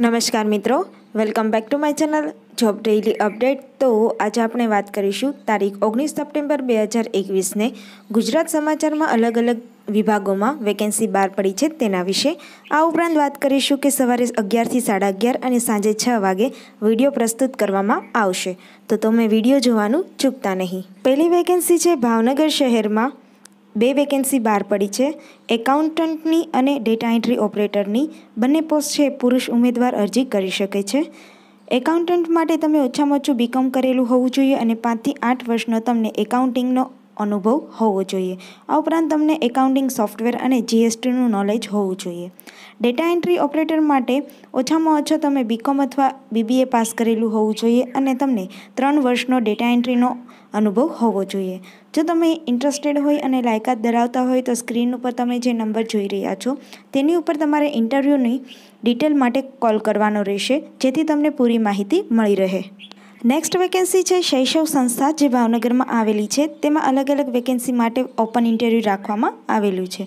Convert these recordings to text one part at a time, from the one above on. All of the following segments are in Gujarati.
નમસ્કાર મિત્રો welcome back to my channel job daily update તો આજે આપણે વાત કરીશું તારીખ ઓગણીસ સપ્ટેમ્બર બે હજાર એકવીસને ગુજરાત સમાચારમાં અલગ અલગ વિભાગોમાં વેકેન્સી બહાર પડી છે તેના વિશે. આ ઉપરાંત વાત કરીશું કે સવારે અગિયારથી સાડા અગિયાર અને સાંજે છ વાગે વીડિયો પ્રસ્તુત કરવામાં આવશે. તો તમે વીડિયો જોવાનું ચૂકતા નહીં. પહેલી વેકેન્સી છે ભાવનગર શહેરમાં. બે વેકેન્સી બહાર પડી છે. એકાઉન્ટન્ટની અને ડેટા એન્ટ્રી ઓપરેટરની બંને પોસ્ટ છે પુરુષ ઉમેદવાર અરજી કરી શકે છે. એકાઉન્ટન્ટ માટે તમે ઓછામાં ઓછું બીકોમ કરેલું હોવું જોઈએ અને પાંચથી આઠ વર્ષનો તમને એકાઉન્ટિંગનો અનુભવ હોવો જોઈએ. આ ઉપરાંત તમને એકાઉન્ટિંગ સોફ્ટવેર અને જીએસટીનું નોલેજ હોવું જોઈએ. ડેટા એન્ટ્રી ઓપરેટર માટે ઓછામાં ઓછો તમે બીકોમ અથવા બીબીએ પાસ કરેલું હોવું જોઈએ અને તમને ત્રણ વર્ષનો ડેટા એન્ટ્રીનો અનુભવ હોવો જોઈએ. જો તમે ઇન્ટરેસ્ટેડ હોય અને લાયકાત ધરાવતા હોય તો સ્ક્રીન ઉપર તમે જે નંબર જોઈ રહ્યા છો, તેની ઉપર તમારે ઇન્ટરવ્યૂની ડિટેલ માટે કોલ કરવાનો રહેશે, જેથી તમને પૂરી માહિતી મળી રહે. નેક્સ્ટ વેકેન્સી છે શૈશવ સંસ્થા જે ભાવનગરમાં આવેલી છે. તેમાં અલગ અલગ વેકેન્સી માટે ઓપન ઇન્ટરવ્યૂ રાખવામાં આવેલું છે.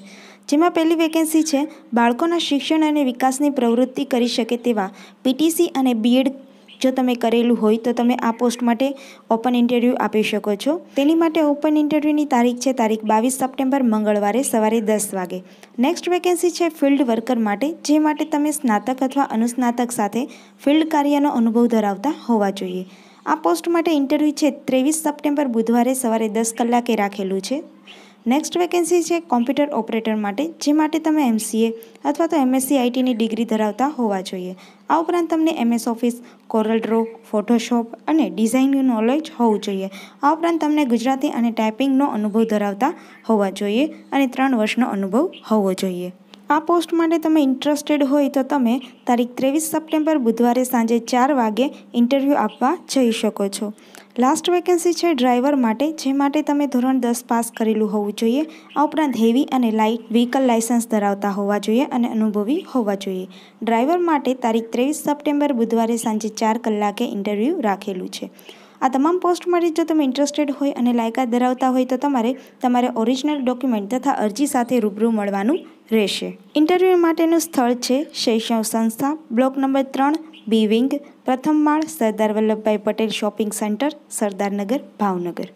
જેમાં પહેલી વેકેન્સી છે, બાળકોના શિક્ષણ અને વિકાસની પ્રવૃત્તિ કરી શકે તેવા પીટીસી અને બીએડ જો તમે કરેલું હોય તો તમે આ પોસ્ટ માટે ઓપન ઇન્ટરવ્યૂ આપી શકો છો. તેની માટે ઓપન ઇન્ટરવ્યૂની તારીખ છે તારીખ બાવીસ સપ્ટેમ્બર, મંગળવારે સવારે દસ વાગે. નેક્સ્ટ વેકેન્સી છે ફિલ્ડ વર્કર માટે, જે માટે તમે સ્નાતક અથવા અનુસ્નાતક સાથે ફિલ્ડ કાર્યનો અનુભવ ધરાવતા હોવા જોઈએ. આ પોસ્ટ માટે ઇન્ટરવ્યૂ છે ત્રેવીસ સપ્ટેમ્બર બુધવારે સવારે દસ કલાકે રાખેલું છે. નેક્સ્ટ વેકેન્સી છે કોમ્પ્યુટર ઓપરેટર માટે, જે માટે તમે એમસીએ અથવા તો એમએસસી આઈટીની ડિગ્રી ધરાવતા હોવા જોઈએ. આ ઉપરાંત તમને MS Office Corel Draw Photoshop અને ડિઝાઇનનું નોલેજ હોવું જોઈએ. આ ઉપરાંત તમને ગુજરાતી અને ટાઈપિંગનો અનુભવ ધરાવતા હોવા જોઈએ અને ત્રણ વર્ષનો અનુભવ હોવો જોઈએ. આ પોસ્ટ માટે તમે ઇન્ટરેસ્ટેડ હોય તો તમે તારીખ ત્રેવીસ સપ્ટેમ્બર બુધવારે સાંજે ચાર વાગે ઇન્ટરવ્યૂ આપવા જઈ શકો છો. લાસ્ટ વેકેન્સી છે ડ્રાઈવર માટે, જે માટે તમે ધોરણ દસ પાસ કરેલું હોવું જોઈએ. આ ઉપરાંત હેવી અને લાઇટ વ્હીકલ લાઇસન્સ ધરાવતા હોવા જોઈએ અને અનુભવી હોવા જોઈએ. ડ્રાઈવર માટે તારીખ ત્રેવીસ સપ્ટેમ્બર બુધવારે સાંજે ચાર કલાકે ઇન્ટરવ્યૂ રાખેલું છે. આ તમામ પોસ્ટ માટે જો તમે ઇન્ટરેસ્ટેડ હોય અને લાયકાત ધરાવતા હોય તો તમારે તમારે ઓરિજિનલ ડોક્યુમેન્ટ તથા અરજી સાથે રૂબરૂ મળવાનું રહેશે. ઇન્ટરવ્યૂ માટેનું સ્થળ છે શૈક્ષવ સંસ્થા બ્લોક નંબર ત્રણ બી વિંગ પ્રથમ માળ, Sardar Vallabhbhai Patel shopping centre Sardarnagar, Bhavnagar.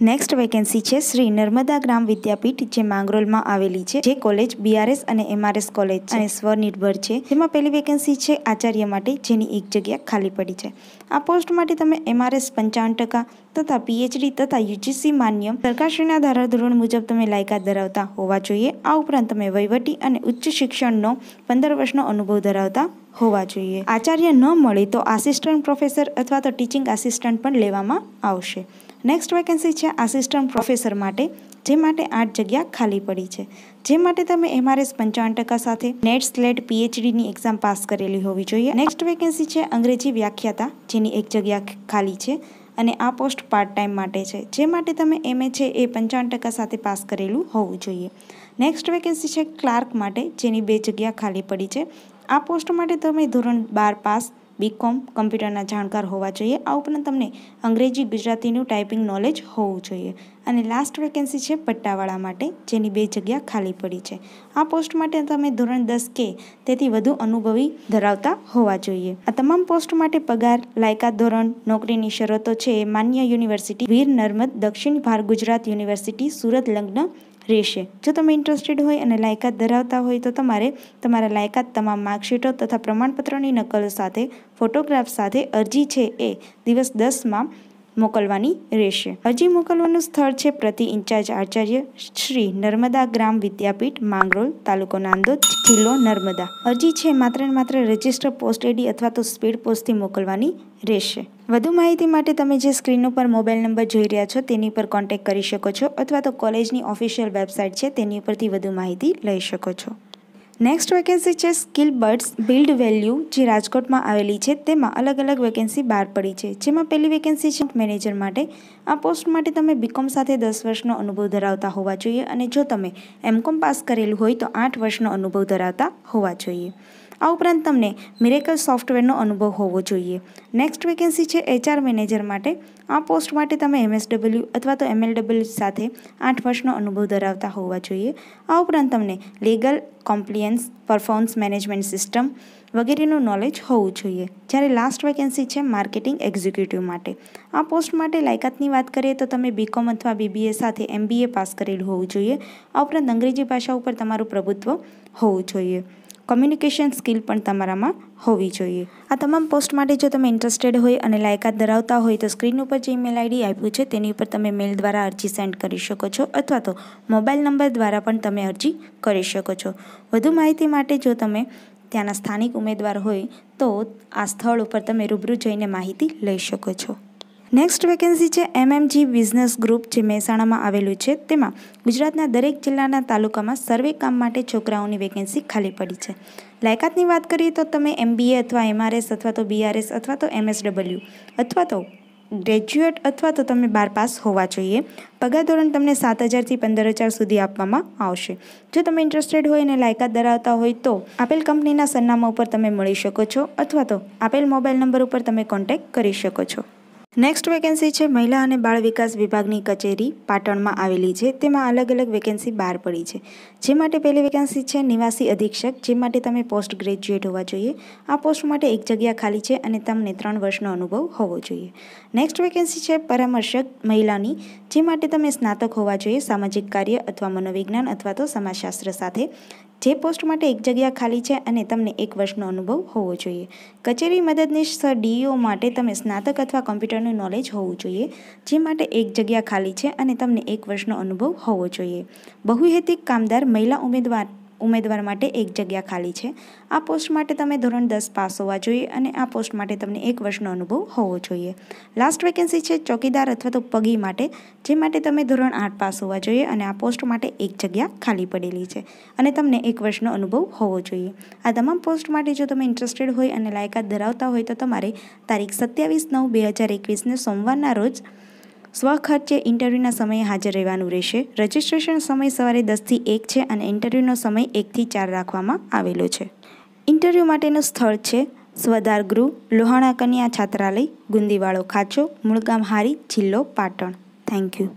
Next vacancy છે શ્રી નર્મદા ગ્રામ વિદ્યાપીઠ, જે માંગરોલમાં આવેલી છે, જે કોલેજ બીઆરએસ અને એમઆરએસ કોલેજ અને સ્વનિર્ભર છે. જેમાં પહેલી વેકેન્સી છે આચાર્ય માટે, જેની એક જગ્યા ખાલી પડી છે. આ પોસ્ટ માટે તમે એમઆરએસ પંચાવન ટકા તથા પીએચડી તથા યુજીસી માન્ય સરકારશ્રીના ધારાધોરણ મુજબ તમે લાયકાત ધરાવતા હોવા જોઈએ. આ ઉપરાંત તમે વહીવટી અને ઉચ્ચ શિક્ષણનો પંદર વર્ષનો અનુભવ ધરાવતા હોવા જોઈએ. આચાર્ય ન મળે તો આસિસ્ટન્ટ પ્રોફેસર અથવા તો ટીચિંગ આસિસ્ટન્ટ પણ લેવામાં આવશે. નેક્સ્ટ વેકેન્સી છે આસિસ્ટન્ટ પ્રોફેસર માટે, જે માટે આઠ જગ્યા ખાલી પડી છે. જે માટે તમે એમઆરએસ પંચાવન ટકા સાથે નેટ સ્લેટ પીએચડીની એક્ઝામ પાસ કરેલી હોવી જોઈએ. નેક્સ્ટ વેકેન્સી છે અંગ્રેજી વ્યાખ્યાતા, જેની એક જગ્યા ખાલી છે અને આ પોસ્ટ પાર્ટ ટાઈમ માટે છે. જે માટે તમે એમએ છે એ પંચાવન ટકા સાથે પાસ કરેલું હોવું જોઈએ. નેક્સ્ટ વેકેન્સી છે ક્લાર્ક માટે, જેની બે જગ્યા ખાલી પડી છે. આ પોસ્ટ માટે તમે ધોરણ બાર પાસ બીકોમ કમ્પ્યુટરના જાણકાર હોવા જોઈએ. આ ઉપરાંત તમને અંગ્રેજી, ગુજરાતીનું ટાઈપિંગ નોલેજ હોવું જોઈએ. અને લાસ્ટ વેકેન્સી છે પટ્ટાવાળા માટે, જેની બે જગ્યા ખાલી પડી છે. આ પોસ્ટ માટે તમે ધોરણ દસ કે તેથી વધુ અનુભવી ધરાવતા હોવા જોઈએ. આ તમામ પોસ્ટ માટે પગાર, લાયકાત ધોરણ, નોકરીની શરતો છે માન્ય યુનિવર્સિટી વીર નર્મદ દક્ષિણ ભાર ગુજરાત યુનિવર્સિટી સુરત લગ્ન રહેશે. જો તમે ઇન્ટરેસ્ટેડ હોય અને લાયકાત ધરાવતા હોય તો તમારે તમારા લાયકાત તમામ માર્કશીટો તથા પ્રમાણપત્રની નકલો સાથે, ફોટોગ્રાફ સાથે અરજી છે એ દિવસ દસમાં મોકલવાની રહેશે. અરજી મોકલવાનું સ્થળ છે પ્રતિ ઇન્ચાર્જ આચાર્ય શ્રી નર્મદા ગ્રામ વિદ્યાપીઠ, માંગરોળ તાલુકો નાંદોદ, જિલ્લો નર્મદા. અરજી છે માત્ર ને માત્ર રજિસ્ટર પોસ્ટ એડી અથવા તો સ્પીડ પોસ્ટથી મોકલવાની રહેશે. વધુ માહિતી માટે તમે જે સ્ક્રીન ઉપર મોબાઈલ નંબર જોઈ રહ્યા છો તેની પર કોન્ટેક્ટ કરી શકો છો અથવા તો કોલેજની ઓફિશિયલ વેબસાઇટ છે તેની ઉપરથી વધુ માહિતી લઈ શકો છો. નેક્સ્ટ વેકેન્સી છે સ્કિલ બર્ડ્સ બિલ્ડ વેલ્યુ જે રાજકોટમાં આવેલી છે. તેમાં અલગ અલગ વેકેન્સી બહાર પડી છે. જેમાં પહેલી વેકેન્સી છે મેનેજર માટે. આ પોસ્ટ માટે તમે બીકોમ સાથે દસ વર્ષનો અનુભવ ધરાવતા હોવા જોઈએ અને જો તમે એમકોમ પાસ કરેલું હોય તો આઠ વર્ષનો અનુભવ ધરાવતા હોવા જોઈએ. આ ઉપરાંત તમને મિરેકલ સોફ્ટવેરનો અનુભવ હોવો જોઈએ. નેક્સ્ટ વેકેન્સી છે એચઆર મેનેજર માટે. આ પોસ્ટ માટે તમે એમએસડબલ્યુ અથવા તો એમએલડબલ્યુ સાથે આઠ વર્ષનો અનુભવ ધરાવતા હોવા જોઈએ. આ ઉપરાંત તમને legal compliance performance management system વગેરેનું નોલેજ હોવું જોઈએ. જ્યારે લાસ્ટ વેકેન્સી છે માર્કેટિંગ એક્ઝિક્યુટિવ માટે. આ પોસ્ટ માટે લાયકાતની વાત કરીએ તો તમે બીકોમ અથવા બીબીએ સાથે એમબીએ પાસ કરેલું હોવું જોઈએ. આ ઉપરાંત અંગ્રેજી ભાષા ઉપર તમારું પ્રભુત્વ હોવું જોઈએ. કોમ્યુનિકેશન સ્કિલ પણ તમારામાં હોવી જોઈએ. આ તમામ પોસ્ટ માટે જો તમે ઇન્ટરેસ્ટેડ હોય અને લાયકાત ધરાવતા હોય તો સ્ક્રીન ઉપર જે ઈમેલ આઈડી આપ્યું છે તેની ઉપર તમે મેલ દ્વારા અરજી સેન્ડ કરી શકો છો અથવા તો મોબાઈલ નંબર દ્વારા પણ તમે અરજી કરી શકો છો. વધુ માહિતી માટે જો તમે ત્યાંના સ્થાનિક ઉમેદવાર હોય તો આ સ્થળ ઉપર તમે રૂબરૂ જઈને માહિતી લઈ શકો છો. નેક્સ્ટ વેકેન્સી છે એમએમજી બિઝનેસ ગ્રુપ જે મહેસાણામાં આવેલું છે. તેમાં ગુજરાતના દરેક જિલ્લાના તાલુકામાં સર્વે કામ માટે છોકરાઓની વેકેન્સી ખાલી પડી છે. લાયકાતની વાત કરીએ તો તમે એમબીએ અથવા એમઆરએસ અથવા તો બીઆરએસ અથવા તો એમએસડબલ્યુ અથવા તો ગ્રેજ્યુએટ અથવા તો તમે બાર પાસ હોવા જોઈએ. પગાર ધોરણ તમને સાત હજારથી પંદર હજાર સુધી આપવામાં આવશે. જો તમે ઇન્ટરેસ્ટેડ હોય અને લાયકાત ધરાવતા હોય તો આપેલ કંપનીના સરનામા ઉપર તમે મળી શકો છો અથવા તો આપેલ મોબાઈલ નંબર ઉપર તમે કોન્ટેક્ટ કરી શકો છો. નેક્સ્ટ વેકેન્સી છે મહિલા અને બાળ વિકાસ વિભાગની કચેરી પાટણમાં આવેલી છે. તેમાં અલગ અલગ વેકેન્સી બહાર પડી છે. જે માટે પહેલી વેકેન્સી છે નિવાસી અધિક્ષક. જે માટે તમે પોસ્ટ ગ્રેજ્યુએટ હોવા જોઈએ. આ પોસ્ટ માટે એક જગ્યા ખાલી છે અને તમને ત્રણ વર્ષનો અનુભવ હોવો જોઈએ. નેક્સ્ટ વેકેન્સી છે પરામર્શક મહિલાની. જે માટે તમે સ્નાતક હોવા જોઈએ, સામાજિક કાર્ય અથવા મનોવિજ્ઞાન અથવા તો સમાજશાસ્ત્ર સાથે. જે પોસ્ટ માટે એક જગ્યા ખાલી છે અને તમને એક વર્ષનો અનુભવ હોવો જોઈએ. કચેરી મદદનીશ ડીઈઓ માટે તમે સ્નાતક અથવા કમ્પ્યુટરનું નોલેજ હોવું જોઈએ. જે માટે એક જગ્યા ખાલી છે અને તમને એક વર્ષનો અનુભવ હોવો જોઈએ. બહુહેતિક કામદાર, મહિલા ઉમેદવાર ઉમેદવાર માટે એક જગ્યા ખાલી છે. આ પોસ્ટ માટે તમે ધોરણ દસ પાસ હોવા જોઈએ અને આ પોસ્ટ માટે તમને એક વર્ષનો અનુભવ હોવો જોઈએ. લાસ્ટ વેકેન્સી છે ચોકીદાર અથવા તો પગી માટે, જે માટે તમે ધોરણ આઠ પાસ હોવા જોઈએ અને આ પોસ્ટ માટે એક જગ્યા ખાલી પડેલી છે અને તમને એક વર્ષનો અનુભવ હોવો જોઈએ. આ તમામ પોસ્ટ માટે જો તમે ઇન્ટરેસ્ટેડ હોય અને લાયકાત ધરાવતા હોય તો તમારે તારીખ સત્યાવીસ નવ બે હજાર એકવીસને સોમવારના રોજ સ્વખર્ચે ઇન્ટરવ્યૂના સમયે હાજર રહેવાનું રહેશે. રજિસ્ટ્રેશન સમય સવારે દસથી એક છે અને ઇન્ટરવ્યૂનો સમય એકથી ચાર રાખવામાં આવેલો છે. ઇન્ટરવ્યૂ માટેનું સ્થળ છે સ્વદાર ગૃહ, લોહાણા કન્યા છાત્રાલય, ગુંદીવાળો ખાચો, મૂળગામ હારી, જિલ્લો પાટણ. Thank you.